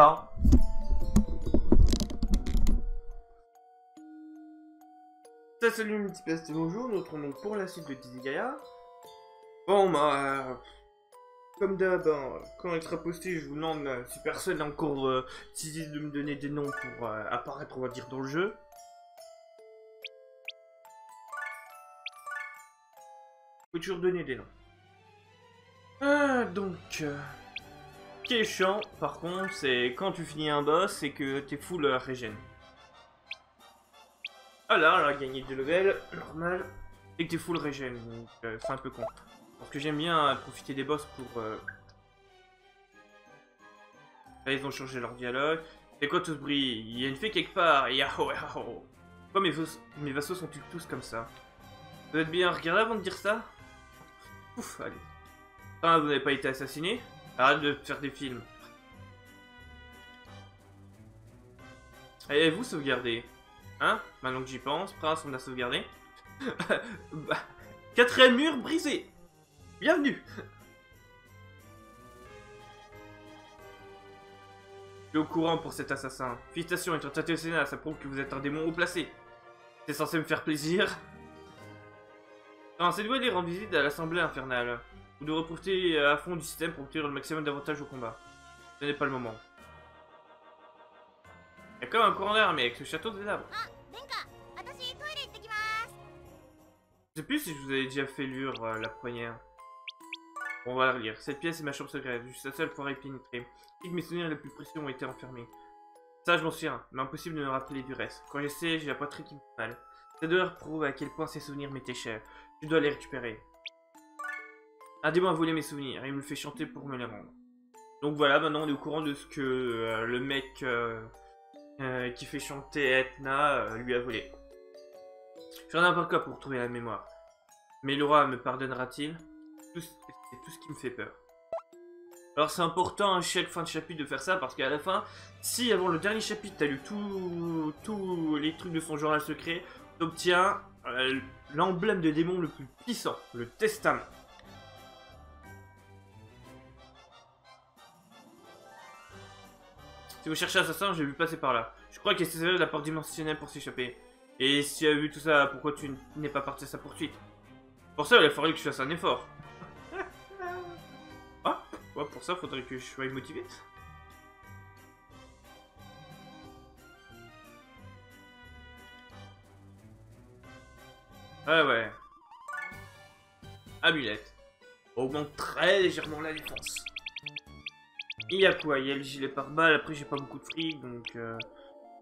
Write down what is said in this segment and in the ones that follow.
Ça salut de bonjour, notre nom pour la suite de Dizzy Gaia. Bon bah, euh, comme d'hab, hein, quand il sera posté, je vous demande euh, si personne n'a encore euh, de me donner des noms pour euh, apparaître, on va dire, dans le jeu. Faut toujours donner des noms. Ah, donc... qui est chiant, par contre, c'est quand tu finis un boss et que t'es full euh, régène. Ah là, on a gagné levels, normal. Et que t'es full régène, donc euh, c'est un peu con. Parce que j'aime bien euh, profiter des boss pour... Là, ils ont changé leur dialogue. C'est quoi tout ce bruit Il y a une fée quelque part. Yahoo. Pourquoi mes, vassaux sont-ils tous comme ça? Vous êtes bien regardé avant de dire ça? Ouf, allez. Ah, vous n'avez pas été assassiné Arrête de faire des films. Et vous sauvegardez Hein Maintenant que j'y pense, Prince, on a sauvegardé. Bah, Quatrième mur brisé Bienvenue Je suis au courant pour cet assassin. Félicitations, étant tâté au Sénat, ça prouve que vous êtes un démon haut placé. C'est censé me faire plaisir. Non, c'est de rendre visite à l'Assemblée infernale. Vous devrez profiter à fond du système pour obtenir le maximum d'avantages au combat. Ce n'est pas le moment. Il y a quand même un courant d'air, mais avec ce château des arbres. Je sais plus si je vous avais déjà fait lure euh, la première. Bon, On va la relire. Cette pièce est ma chambre secrète. Juste la seule pour y pénétrer. Et mes souvenirs les plus précieux ont été enfermés. Ça, je m'en souviens, mais impossible de me rappeler du reste. Quand j'essaie, j'ai la poitrine qui me fait mal. Ces douleurs prouvent à quel point ces souvenirs m'étaient chers. Je dois les récupérer. Un démon a volé mes souvenirs et il me le fait chanter pour me les rendre. Donc voilà, maintenant on est au courant de ce que euh, le mec euh, euh, qui fait chanter Etna lui a volé. Je ferai n'importe quoi pour retrouver la mémoire. Mais le roi me pardonnera-t-il? C'est tout ce qui me fait peur. Alors c'est important à chaque fin de chapitre de faire ça parce qu'à la fin, si avant le dernier chapitre t'as lu tous tous les trucs de son journal secret, t'obtiens euh, l'emblème de démon le plus puissant, le testament. Si vous cherchez assassin, j'ai vu passer par là. Je crois qu'il essaie de la porte dimensionnelle pour s'échapper. Et si tu as vu tout ça, pourquoi tu n'es pas parti à sa poursuite? Pour ça, il a fallu que je fasse un effort. ah ouais, Pour ça, faudrait que je sois motivé. Ouais, ouais. Amulette. Augmente très légèrement la défense. Il y a quoi? Il y a le gilet pare-balles, après j'ai pas beaucoup de fric, donc... Euh...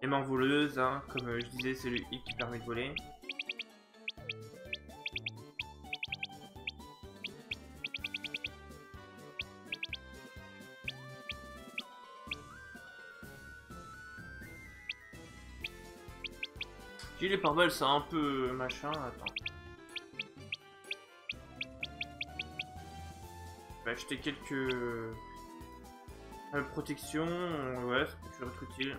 Les mains voleuses, hein, comme euh, je disais, c'est le hit qui permet de voler. Gilet pare-balles, c'est un peu machin, attends. Je vais acheter quelques euh, protections, ouais, ça peut être utile.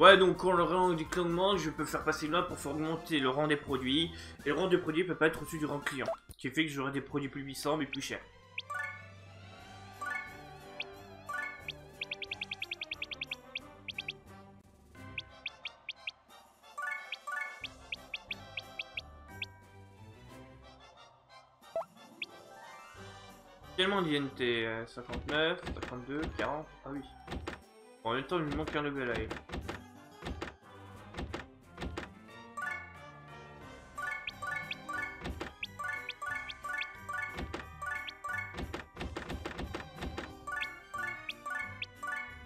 Ouais, donc quand le rang du clan augmente, je peux faire passer là pour faire augmenter le rang des produits. Et le rang des produits peut pas être au-dessus du rang client. Ce qui fait que j'aurai des produits plus puissants mais plus chers. d'INT euh, 59, 52, 40, ah oui. En même temps, il me manque un level.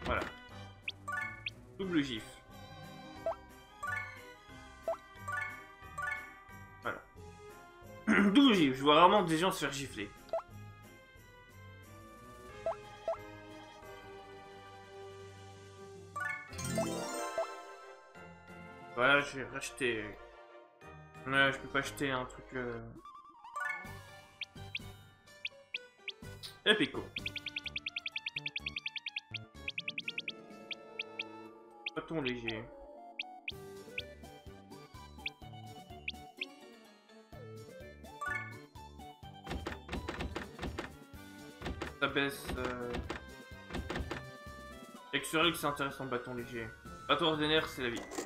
Voilà. Double gif. Voilà. Double gif. Je vois rarement des gens se faire gifler. j'ai racheté. Je peux pas acheter un truc... Euh... Epico. Bâton léger. Ça baisse... Euh... Exurel, c'est intéressant, bâton léger. Bâton ordinaire, c'est la vie.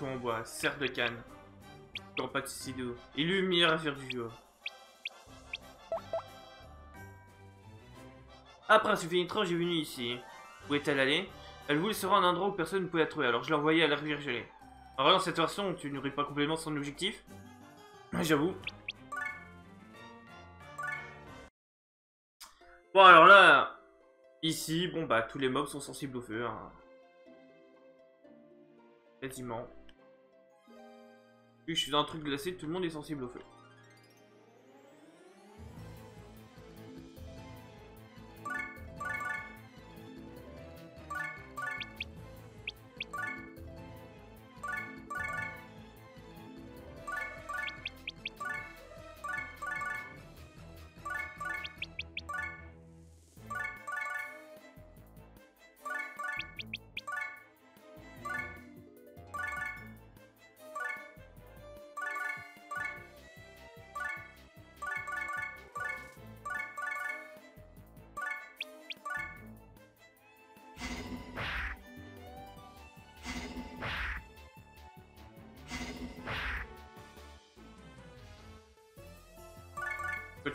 En bois, serre de canne. Compaticido. Élu meilleur jour. Après un suffit étrange, j'ai venu ici. Où est-elle allée? Elle voulait se rendre à un endroit où personne ne pouvait la trouver, alors je l'ai envoyée à la rivière gelée. Alors dans cette version, tu nourris pas complètement son objectif? J'avoue. Bon alors là, ici, bon bah tous les mobs sont sensibles au feu. Hein. Quasiment. Vu je suis dans un truc glacé, tout le monde est sensible au feu.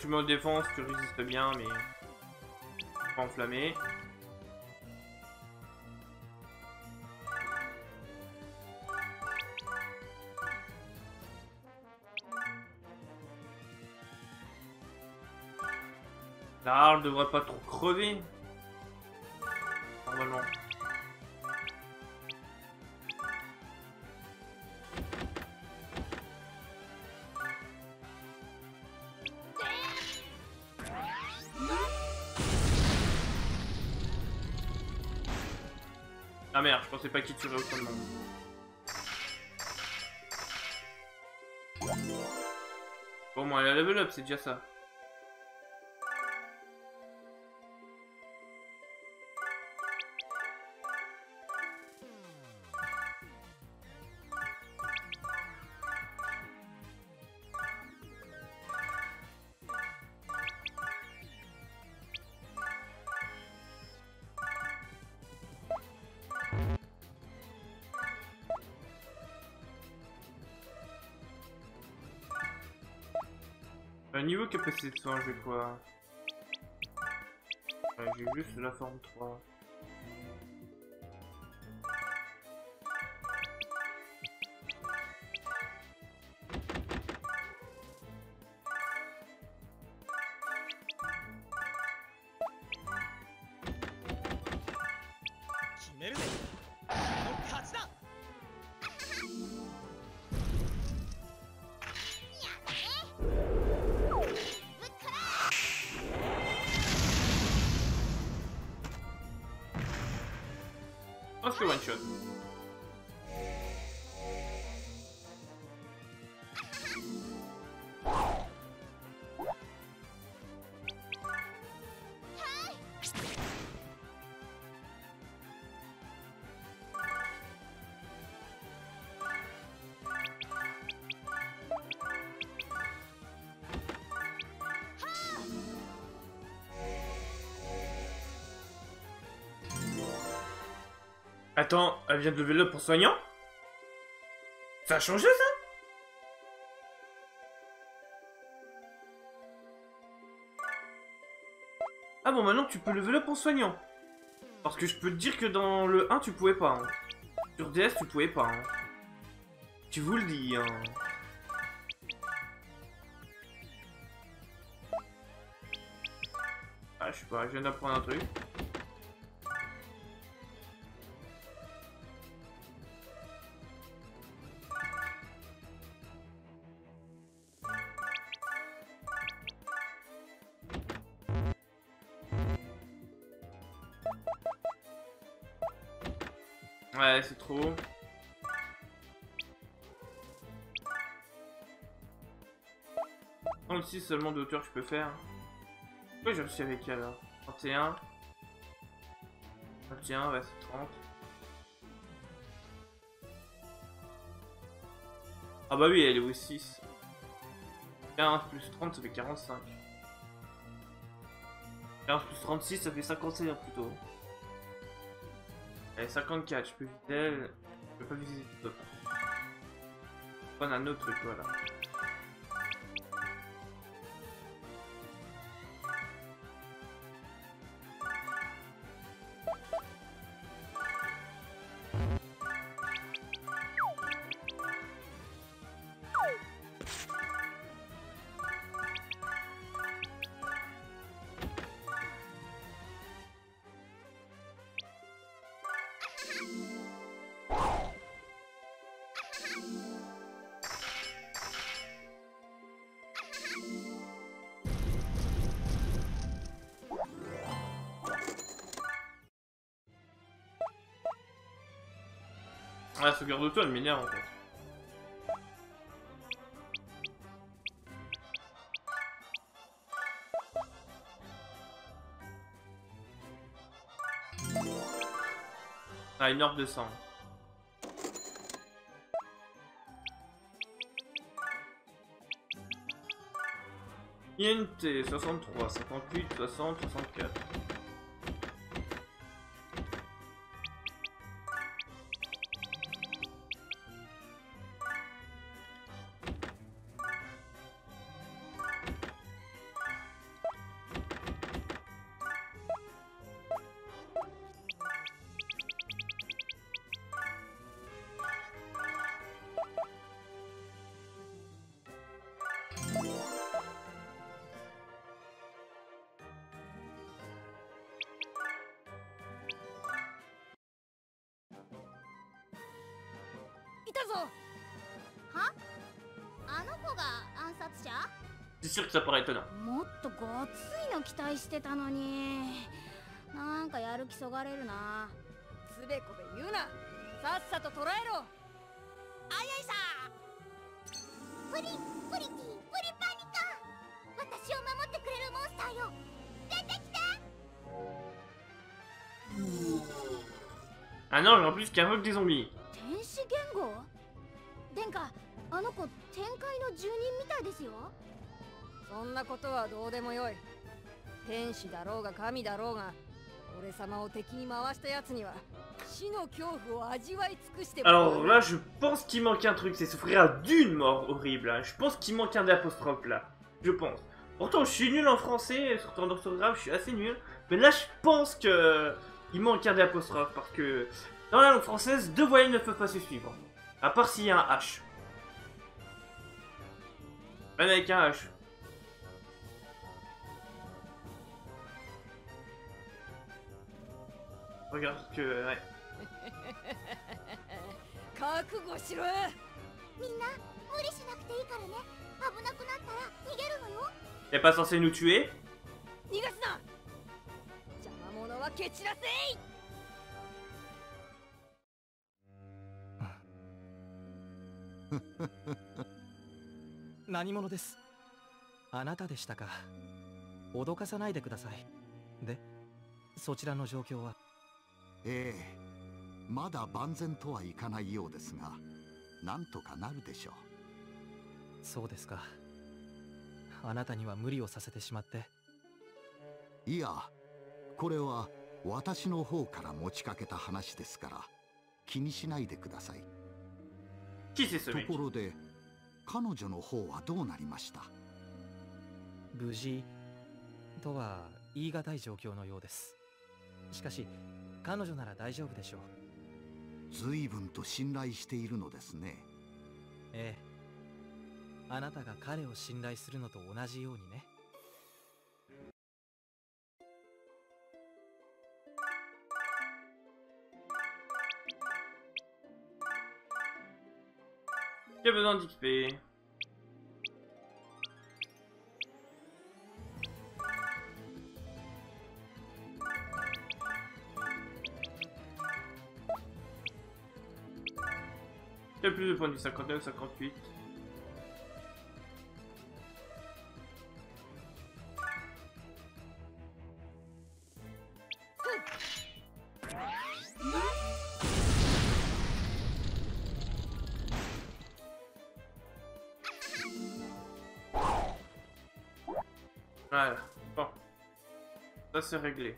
Tu mets en défense, tu résistes bien, mais... Pas enflammé. La harle devrait pas trop crever. Normalement. Pensais pas qu'il tuerait autant de monde. Bon, moi, elle a level up, c'est déjà ça. Capacité de soin, j'ai quoi J'ai juste la forme 3. You should. Elle vient de lever le pour soignant? Ça a changé ça? Ah bon, maintenant tu peux lever le pour soignant. Parce que je peux te dire que dans le 1, tu pouvais pas. Hein. Sur DS, tu pouvais pas. Hein. Tu vous le dis. Hein. Ah, je sais pas, je viens d'apprendre un truc. Ouais, c'est trop. 36 si seulement hauteur je peux faire. Pourquoi j'ai réussi avec elle alors 31. 21, ouais c'est 30. Ah bah oui, elle est où 6. 15 plus 30 ça fait 45. 15 plus 36 ça fait 51 plutôt. Elle est 54, je peux viser elle. Je peux pas viser tout a un autre truc, voilà. Auto, elle m'énerve en fait. Ah, une heure de sang. INT 63, 58, 60, 64. してたのに。なんかやる気そがれるな。つべこべ言うな。さっさと捕らえろ。あやいさプリプリティプリパニカ。私を守ってくれるモンスターよ。出てきて。Ah non, en plus qu'invoque des zombies. 天使言語？殿下あの子天界の住人みたいですよ。そんなことはどうでもよい 天使だろうが神だろうが俺様を敵に回した奴には死の恐怖を味わい尽くしてもらう Alors là, je pense qu'il manque un truc, c'est souffrir d'une mort horrible. hein. Je pense qu'il manque un apostrophe là. Je pense. Pourtant, je suis nul en français, surtout en orthographe, je suis assez nul. Mais là, je pense que il manque un apostrophe parce que dans la langue française, deux voyelles ne peuvent pas se suivre. À part s'il y a un H. Même avec un H. Regarde que... Ouais. 覚悟しろ。みんな無理しなくていいからね。危なくなったら逃げるのよ。T'es pas censé nous tuer 逃がすな。邪魔者は蹴散らせい。何者です？あなたでしたか。脅かさないでください。でそちらの状況は？ええ。まだ万全とはいかないようですがなんとかなるでしょそうですか。あなたには無理をさせてしまって。ういやこれは私の方から持ちかけた話ですから気にしないでください。ところで彼女の方はどうなりました？無事とは言い難い状況のようです。しかし彼女なら大丈夫でしょう。随分と信頼しているのですね。ええ。あなたが彼を信頼するのと同じようにね。A besoin d'XP le plus de points de vie 59, 58. Voilà, bon. Ça c'est réglé.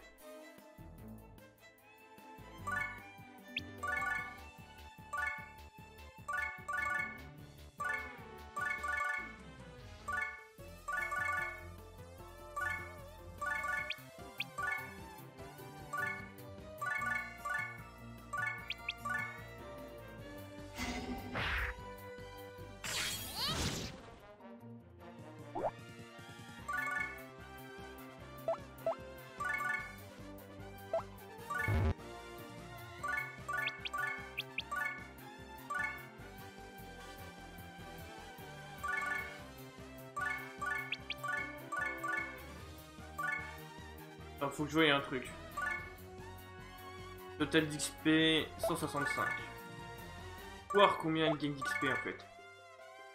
Faut que je voie un truc. Total d'XP 165. Voir combien elle gagne d'XP en fait.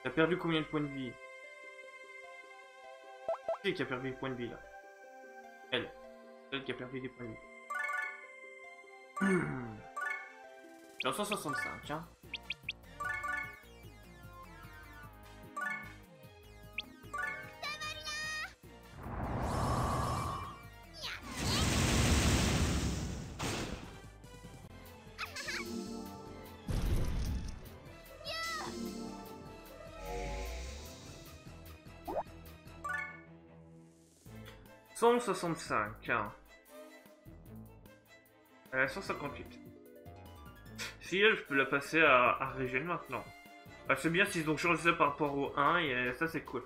T'as perdu combien de points de vie? Qui qui a perdu des points de vie là? Elle. Elle qui a perdu des points de vie. Dans 165, hein. « 165. Hein. Euh, 158. Si elle, je peux la passer à, à Régène maintenant. Bah, c'est bien s'ils ont changé ça par rapport au 1 et euh, ça c'est cool.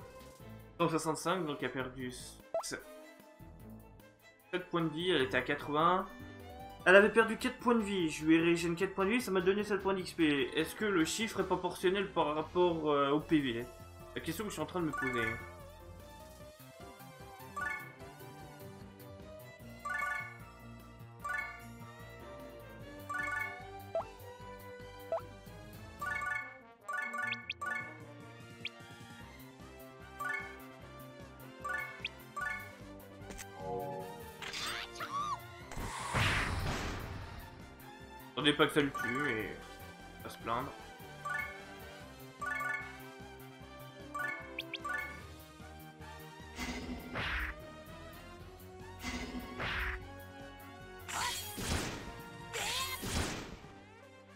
165, donc elle a perdu 7 points de vie, elle était à 80. Elle avait perdu 4 points de vie, je lui ai régène 4 points de vie, ça m'a donné 7 points d'XP. Est-ce que le chiffre est proportionnel par rapport euh, au PV La question que je suis en train de me poser. Que ça le tue et pas se plaindre.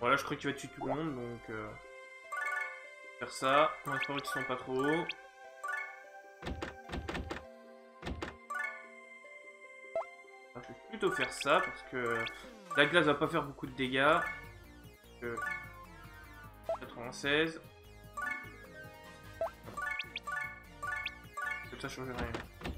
Voilà, je crois qu'il va tuer tout le monde, donc... Euh... Faire ça, on espère qu'ils sont pas trop hauts. Je vais plutôt faire ça, parce que... La glace va pas faire beaucoup de dégâts. Euh, 96. Comme ça, change rien.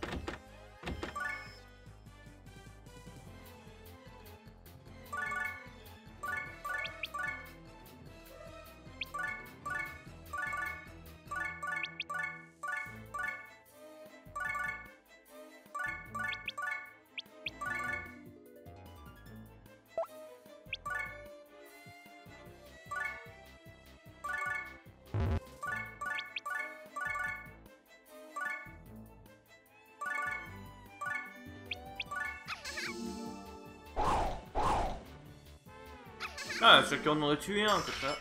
Ah, chacun en aurait tué un, comme ça.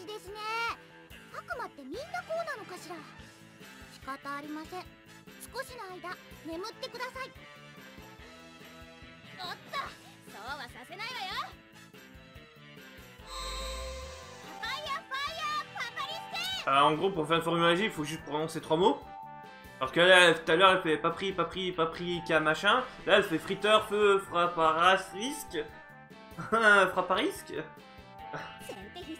い人たちですね悪魔ってみんなこうなのかしら仕方ありません少しの間眠ってくださいおっとそうはさせないわよファイヤーファイヤーパパリステ Ah, en gros, pour faire une formule magique, il faut juste prononcer trois mots. Alors que là, tout à l'heure, elle fait pas pris, pas pris, pas pris, qu'à machin. Là, elle fait friteur, feu, frappe à risque. frappe à risque 先手必殺炎よ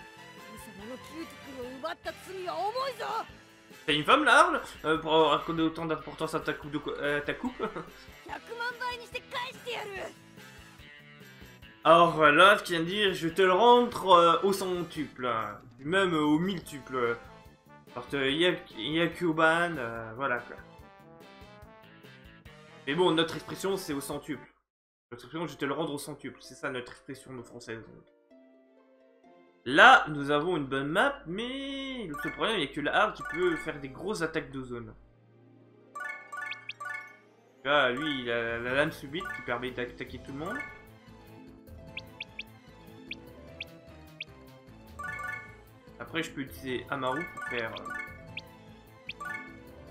T'es une femme là, Arle euh, Pour raconter autant d'importance à ta coupe de euh, ta Alors là, ce vient dire, je te le rentre euh, au centuple, hein. même au miltuple. Parce que Yakuban, euh, voilà quoi. Mais bon, notre expression c'est au centuple. Notre expression, je te le rendre au centuple, c'est ça notre expression de française. Là, nous avons une bonne map, mais le problème, il y a que la harde qui peut faire des grosses attaques de zone. Là, lui, il a la lame subite qui permet d'attaquer tout le monde. Après, je peux utiliser Amaru pour faire... euh,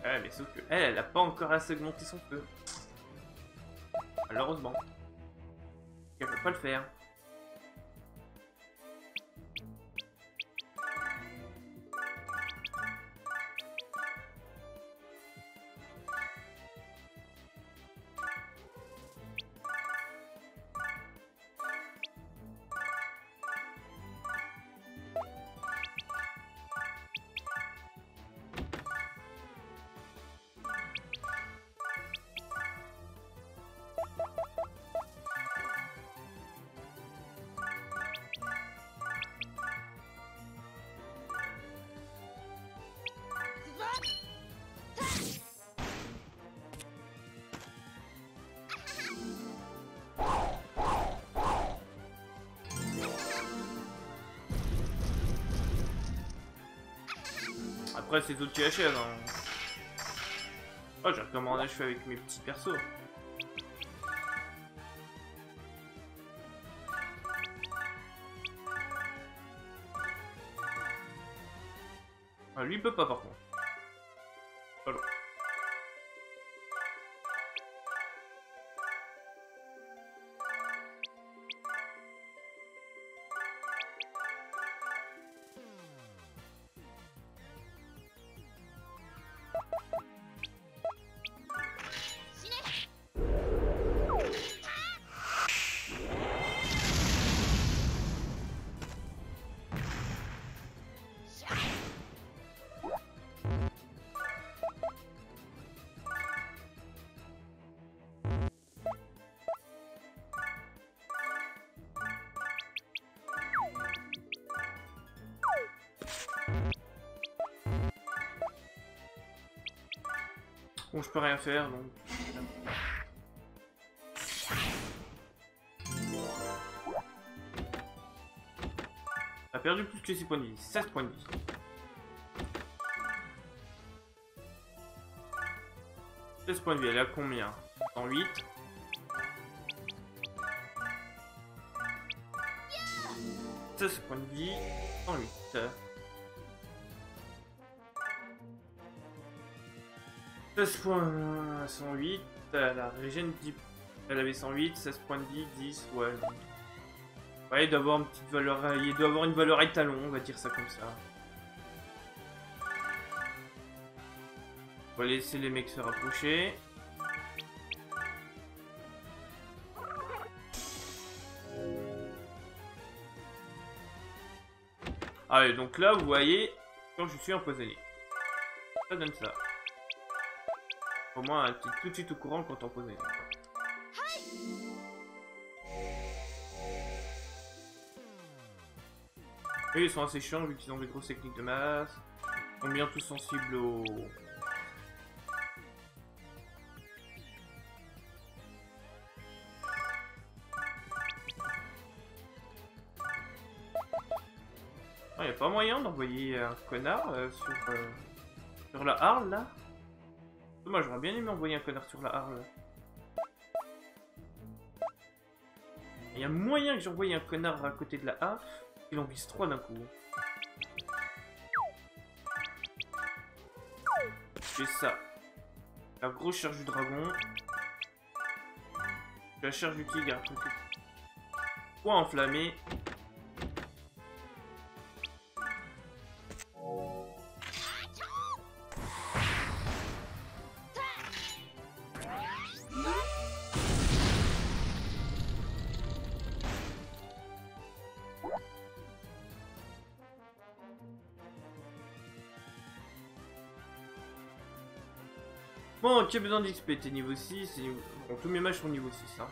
Ouais, mais sauf que elle, elle a pas encore assez augmenté son feu. Malheureusement. Elle peut pas le faire. Après, c'est tout qui achève. Hein. Oh, j'ai recommandé, je fais avec mes petits persos. Ah, lui, il peut pas, par contre. Bon, je peux rien faire, donc... A perdu plus que 6 points de vie, 16 points de vie. Points de vie, elle est à combien? 108 16 points de vie, 108. 16 points, 108, elle régène 10. Elle avait 108, 16 points de vie, 10, ouais. Ouais, il doit avoir une petite valeur, il doit avoir une valeur étalon, on va dire ça comme ça. On va laisser les mecs se rapprocher. Allez, donc là, vous voyez, quand je suis empoisonné. Ça donne ça. Moins, tu es tout de suite au courant quand t'es empoisonné. Et ils sont assez chiants vu qu'ils ont des grosses techniques de masse. Ils sont bien tous sensibles au... Il n'y a pas moyen d'envoyer un connard euh, sur, euh, sur la Harle là? Moi j'aurais bien aimé envoyer un connard sur la Harle. Il y a moyen que j'envoie un connard à côté de la Harle il en vise 3 d'un coup. J'ai ça. La grosse charge du dragon. La charge du tigre. Point enflammé? Bon, qui a besoin d'XP T'es niveau 6, c'est niveau... Bon, tous mes matchs sont niveau 6, hein.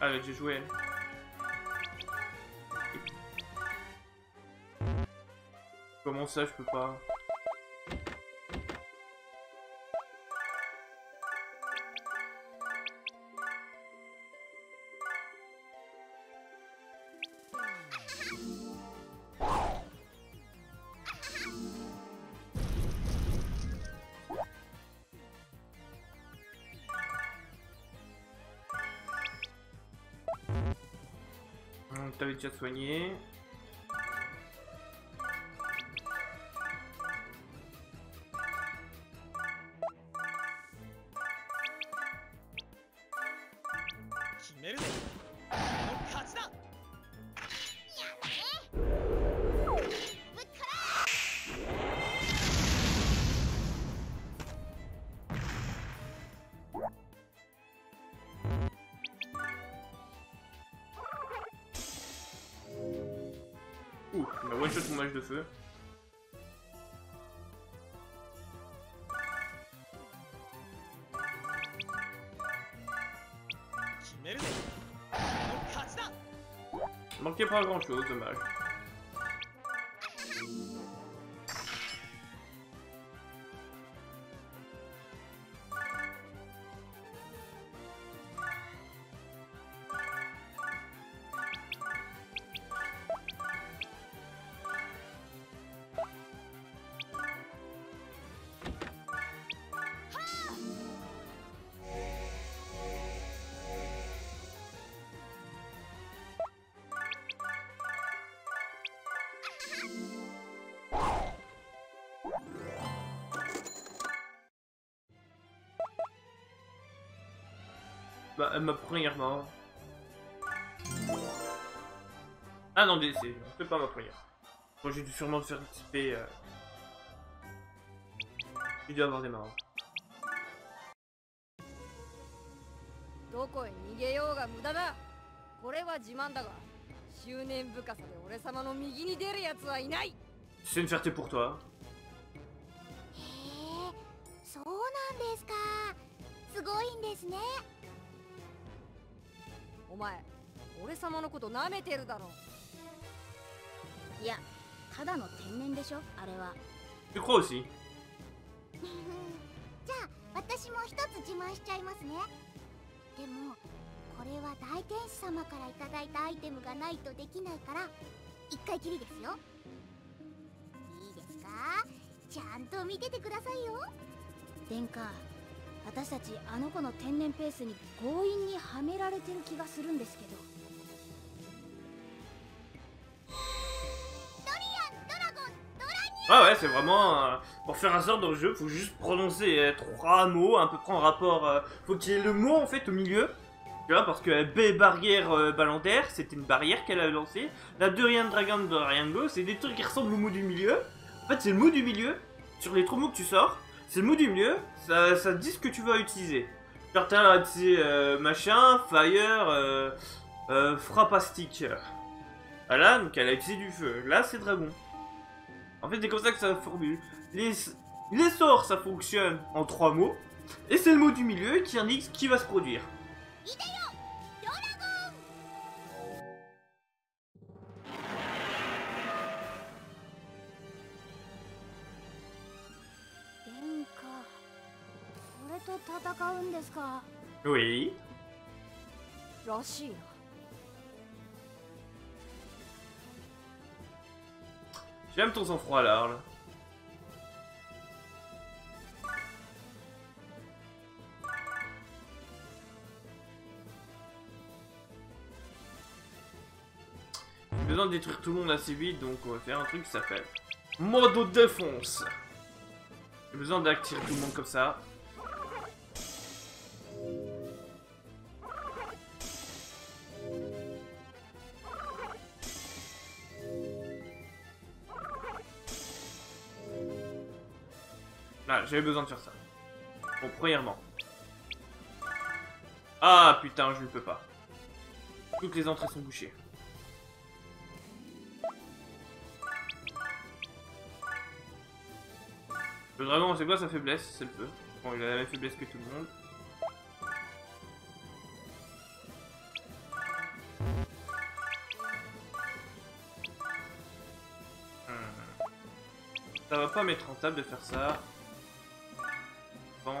Allez, j'ai joué. Comment ça, je peux pas Hum, one shot mon match de feu. Manquait pas grand chose, dommage. ma première mort. Ah non, c'est c'est pas ma première. Moi j'ai dû sûrement te faire XP. Euh... J'ai dû avoir des morts. どこへ逃げようが無駄だこれは自慢だが執念深さで俺様の右に出る奴はいない C'est une fierté pour toi. へえそうなんですかすごいんですね お前俺様のこと舐めてるだろ。いやただの天然でしょあれは。Tu crois aussi じゃあ私も一つ自慢しちゃいますね。でもこれは大天使様からいただいたアイテムがないとできないから一回きりですよ。いいですか？ちゃんと見ててくださいよ。殿下 私たちあの子の天然ペースに強引にはめられてる気がするんですけど Ah ouais, c'est vraiment... euh, pour faire un sort dans le jeu, faut juste prononcer euh, trois mots, à peu près en rapport... euh, faut qu'il y ait le mot, en fait, au milieu. Tu vois, parce que B barrière euh, Balandaire, c'était une barrière qu'elle a lancée. La Durian Dragon de Ryango, c'est des trucs qui ressemblent au mot du milieu. En fait, c'est le mot du milieu. Sur les trois mots que tu sors, c'est le mot du milieu. Ça, ça dit ce que tu vas utiliser. Genre, t'as, tu euh, machin, fire, euh, euh, frappastique. Voilà, donc elle a utilisé du feu. Là, c'est dragon. En fait, c'est comme ça que ça formule. Les, les sorts, ça fonctionne en trois mots. Et c'est le mot du milieu qui indique ce qui va se produire. ですか Oui. らしいな J'aime ton sang-froid, Larl. J'ai besoin de détruire tout le monde assez vite, donc on va faire un truc qui s'appelle mode de défense. J'ai besoin d'activer tout le monde comme ça. J'avais besoin de faire ça. Bon, premièrement. Ah putain, je ne peux pas. Toutes les entrées sont bouchées. Le dragon, c'est quoi sa faiblesse? C'est le feu. Bon, il a la même faiblesse que tout le monde. Hmm. Ça va pas m'être rentable de faire ça.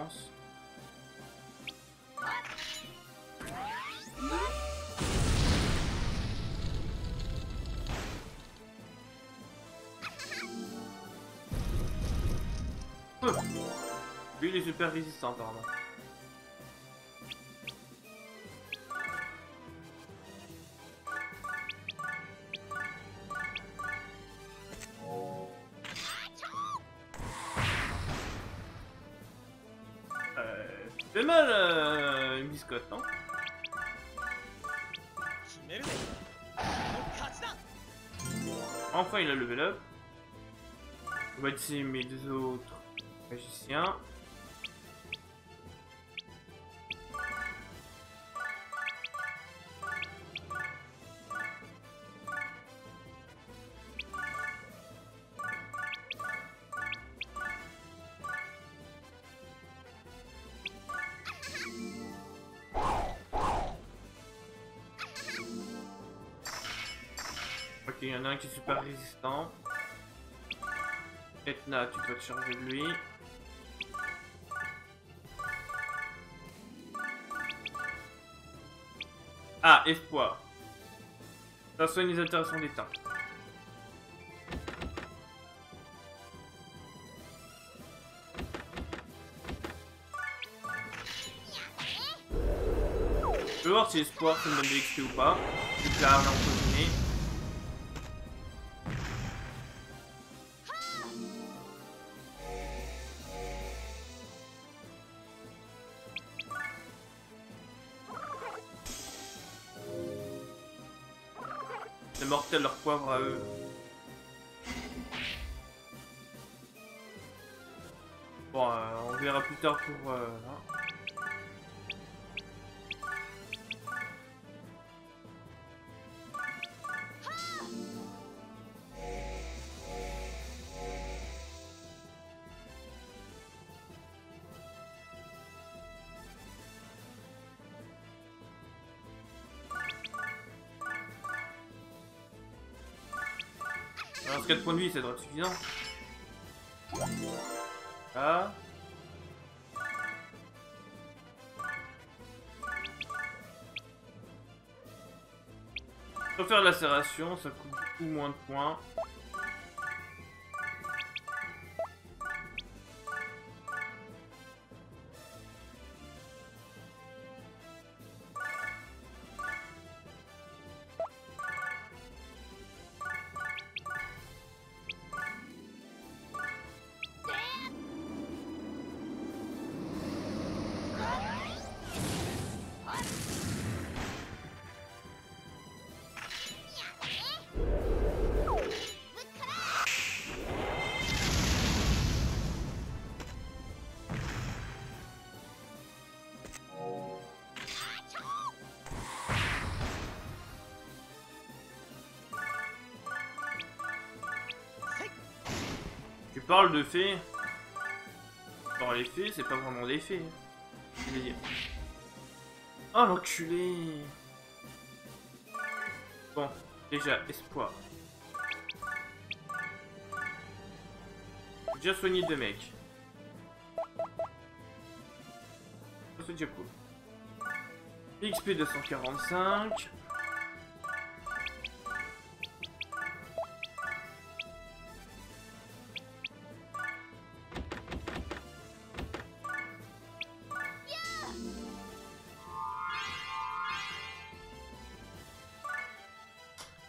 Pense. Peu. Lui, il est super résistant, apparemment. Il a level up. Voici mes deux autres magiciens. Qui est super résistant. Etna, tu peux te charger de lui. Ah, espoir. Ça soigne les altérations d'état. Je vais voir si espoir ça me donne de l'XP ou pas. Vu que Mortel leur poivre à eux. Bon, euh, on verra plus tard pour... euh, hein. Alors, 4 points de vie, ça doit être suffisant. Ah. Refaire lacération, ça coûte beaucoup moins de points. Parles de fées. Dans les fées, c'est pas vraiment des fées. Je. Oh l'enculé Bon, déjà, espoir. J'ai déjà soigné deux mecs. C'est déjà cool. XP 245.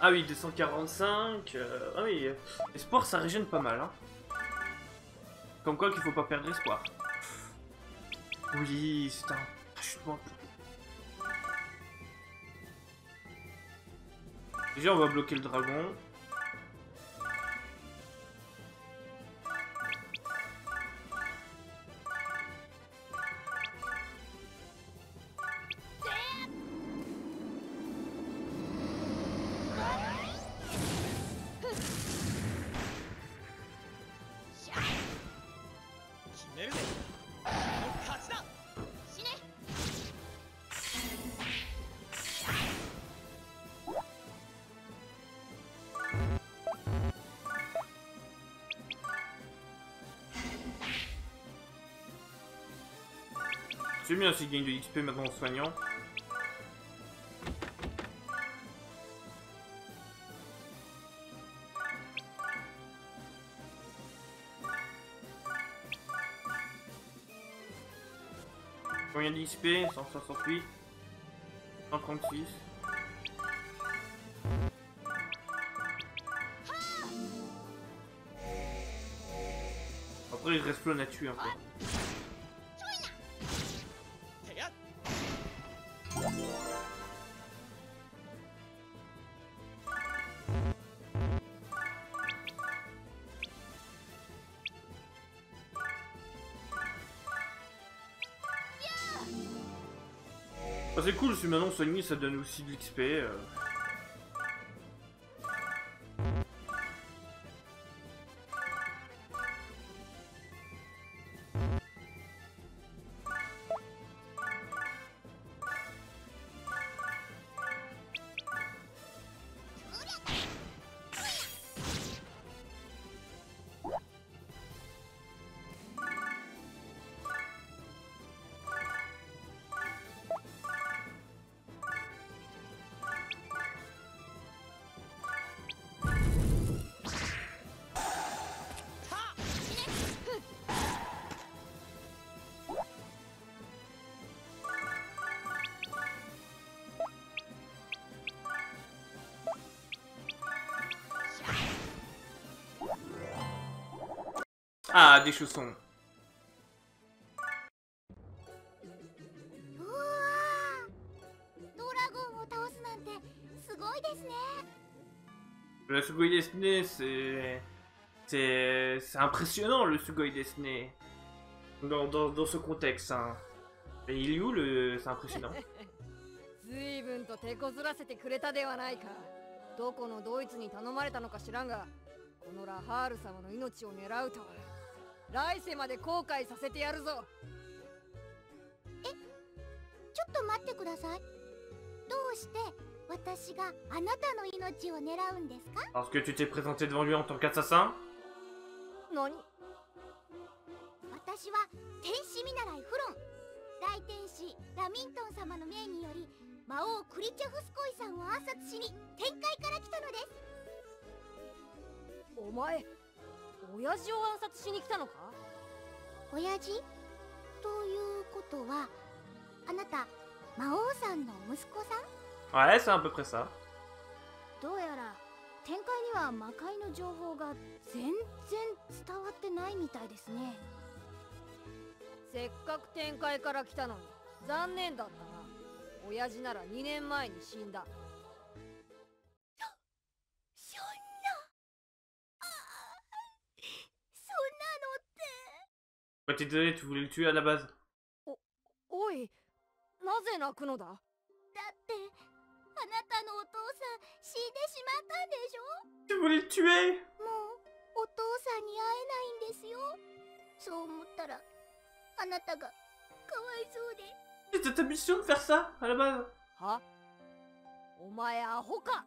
Ah oui, 245. euh, ah oui, espoir ça régène pas mal. Hein. Comme quoi qu'il faut pas perdre espoir. Oui, c'est un. Déjà, on va bloquer le dragon. 寝るぜ俺の勝ちだ死ね C'est bien s'il gagne de l'XP maintenant en soignant. D'XP 168 136 Après il reste plein à tuer un peu. Cool, si maintenant soigner ça donne aussi de l'XP. euh. Ah, des chaussons. うわードラゴンを倒すなんてすごいですね Le Sugoi Destiné, c'est. C'est. C'est impressionnant le Sugoi Destiné. Dans, dans, dans ce contexte, hein. Et il est où le. C'est impressionnant. 随分と手こずらせてくれたではないかどこのドイツに頼まれたのか知らんがこのラハール様の命を狙うとは 来世まで後悔させてやるぞ。ちょっと待ってください。どうして私があなたの命を狙うんですか？Parce que tu t'es présenté devant lui en tant qu'assassin? 何？私は天使見習いフロン。大天使ラミントン様の命により魔王クリチャフスコイさんを暗殺しに天界から来たのです。お前親父を暗殺しに来たのか？親父？ということはあなた魔王さんの息子さん？Ouais, c'est à peu près ça. どうやら天界には魔界の情報が全然伝わってないみたいですねせっか？く天界か？ら来たのに残念だったな親父なら2年前に死んだ Bah t'es désolé, tu voulais le tuer à la base. O Oi, naze nakuno da? Datte, anata no otousan shinde shimatta desho? Tu voulais le tuer? Mou, otousan ni aenai n desu yo. So omottara, anata ga kawaisou de. C'était ta mission de faire ça à la base. Ha? Omae aho ka?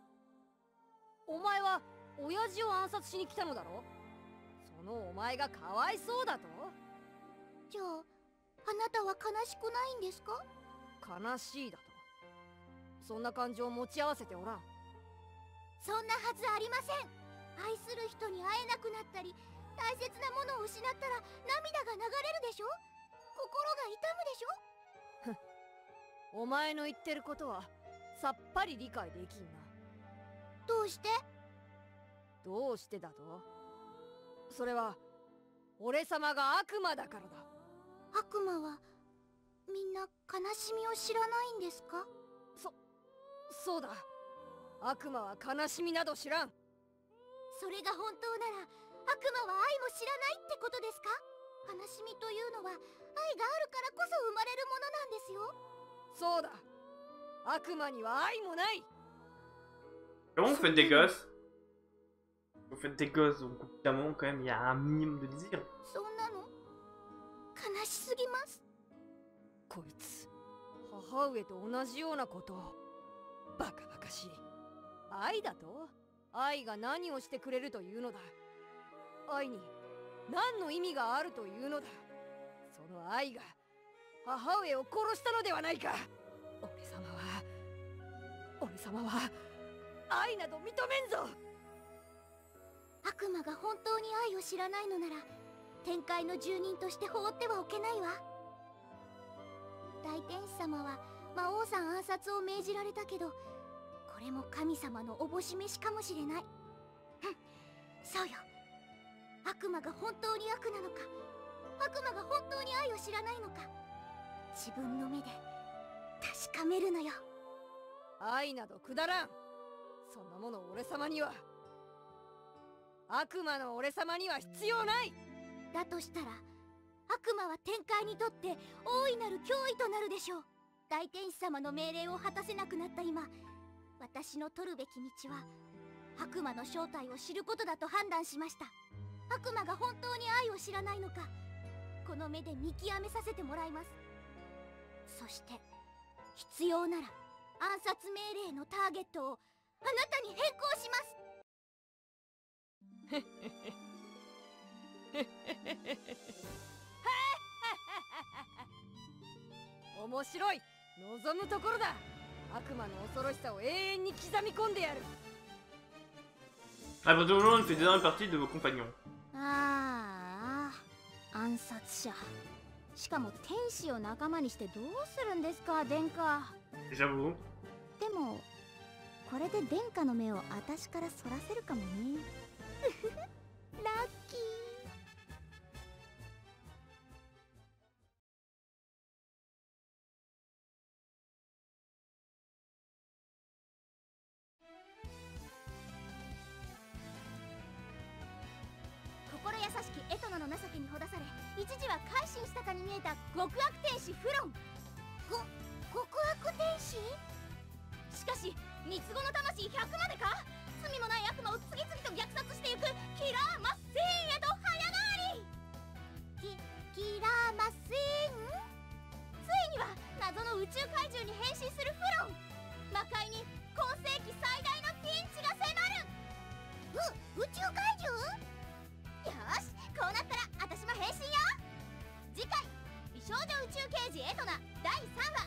Omae wa oyaji o ansatsu shi ni kita no daro? そのお前がかわいそうだとじゃああなたは悲しくないんですか？悲しいだと？そんな感情を持ち合わせておらん。そんなはずありません。愛する人に会えなくなったり大切なものを失ったら涙が流れるでしょ？心が痛むでしょ？お前の言ってることはさっぱり理解できんな。どうして？どうしてだと？それは俺様が悪魔だからだ悪魔はみんな悲しみを知らないんですか？そうだ。悪魔は悲しみなど知らん。それが本当なら悪魔は愛も知らないってことですか？悲しみというのは愛があるからこそ生まれるものなんですよ。そうだ。悪魔には愛もない。Comment vous faites des gosses? Vous faites des gosses, donc évidemment, quand même, il y a un minimum de désir. そんなのしすぎます。こいつ母上と同じようなことを。バカバカしい。愛だと？愛が何をしてくれるというのだ。愛に何の意味があるというのだ。その愛が母上を殺したのではないか。俺様は俺様は愛など認めんぞ。悪魔が本当に愛を知らないのなら天界の住人として放ってはおけないわ。大天使様は魔王さん暗殺を命じられたけどこれも神様のおぼし飯かもしれない。ふんそうよ。悪魔が本当に悪なのか悪魔が本当に愛を知らないのか自分の目で確かめるのよ。愛などくだらん。そんなもの俺様には。悪魔の俺様には必要ない。だとしたら悪魔は天界にとって大いなる脅威となるでしょう。大天使様の命令を果たせなくなった今私の取るべき道は悪魔の正体を知ることだと判断しました。悪魔が本当に愛を知らないのかこの目で見極めさせてもらいます。そして必要なら暗殺命令のターゲットをあなたに変更します。面白い。望むところだ。悪魔の恐ろしさを永遠に刻み込んでやる。暗殺者しかも天使を仲間にしてどうするんですか殿下 J'avoue. でもこれで殿下の目を私からそらせるかもね情けにほだされ一時は改心したかに見えた極悪天使フロン。ご極悪天使？しかし三つ子の魂100までか？罪もない悪魔を次々と虐殺していくキラーマッセーンへと早変わり！キキラーマッセーン？ついには謎の宇宙怪獣に変身するフロン。魔界に今世紀最大のピンチが迫る！う宇宙怪獣？よしこうなったら私も変身よ次回美少女宇宙刑事エトナ第3話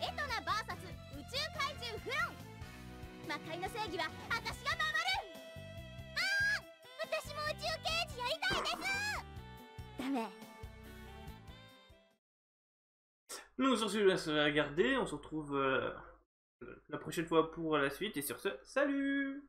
エトナ VS 宇宙怪獣フロン魔界の正義は私が守るああ私も宇宙刑事やりたいですダメ Nous, sur ce, je vous laisse regarder. On se retrouve euh, la prochaine fois pour la suite. Et sur ce, salut